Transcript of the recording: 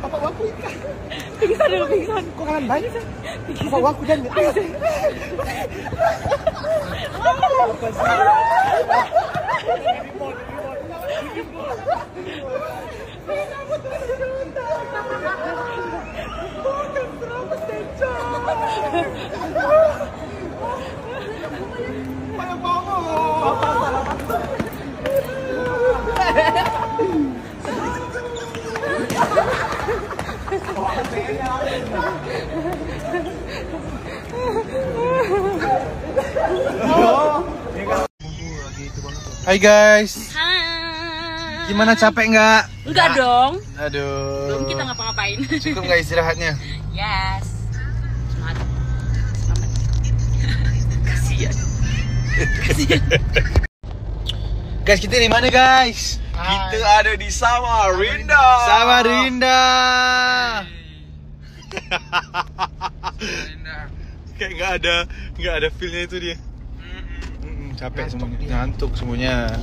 Bapak waku ikan. Pingsan dulu, pingsan. Kok kalian banyak sih? Bapak waku dan. Hai guys, Hai. gimana capek nggak? Enggak dong. Aduh. Belum kita ngapa-ngapain. Cukup nggak istirahatnya? yes. Semangat. Selamat. Kasihan. Kasihan. Guys, kita di mana guys? Kita ada di Samarinda. Samarinda. Kayak nggak ada nggak ada feelnya itu dia. Capek semuanya, ngantuk semuanya.